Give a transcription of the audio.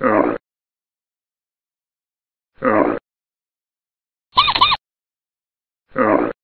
Uh. Uh. Uh.